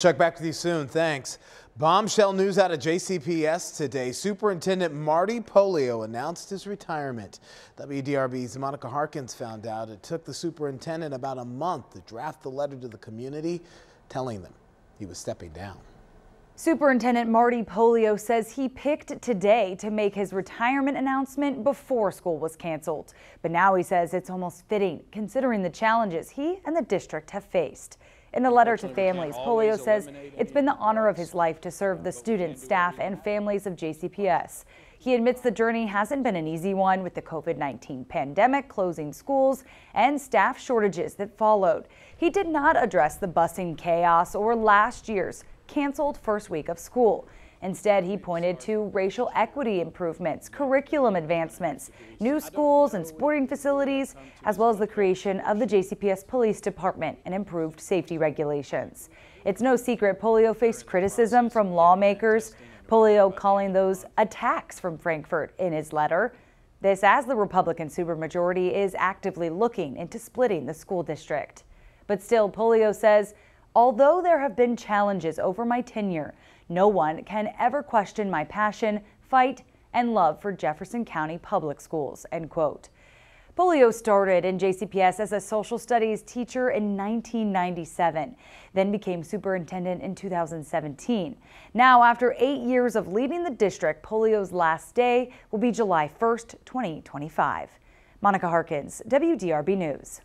Check back with you soon. Thanks. Bombshell news out of JCPS today. Superintendent Marty Pollio announced his retirement. WDRB's Monica Harkins found out it took the superintendent about a month to draft the letter to the community telling them he was stepping down. Superintendent Marty Pollio says he picked today to make his retirement announcement before school was canceled. But now he says it's almost fitting considering the challenges he and the district have faced. In a letter to families, Pollio says it's been the honor of his life to serve the students, staff, and families of JCPS. He admits the journey hasn't been an easy one with the COVID-19 pandemic closing schools and staff shortages that followed. He did not address the busing chaos or last year's canceled first week of school. Instead, he pointed to racial equity improvements, curriculum advancements, new schools and sporting facilities, as well as the creation of the JCPS Police Department and improved safety regulations. It's no secret Pollio faced criticism from lawmakers, Pollio calling those attacks from Frankfort in his letter. This as the Republican supermajority is actively looking into splitting the school district. But still, Pollio says Although there have been challenges over my tenure, no one can ever question my passion, fight, and love for Jefferson County Public Schools, end quote. Pollio started in JCPS as a social studies teacher in 1997, then became superintendent in 2017. Now, after eight years of leading the district, Pollio's last day will be July 1st, 2025. Monica Harkins, WDRB News.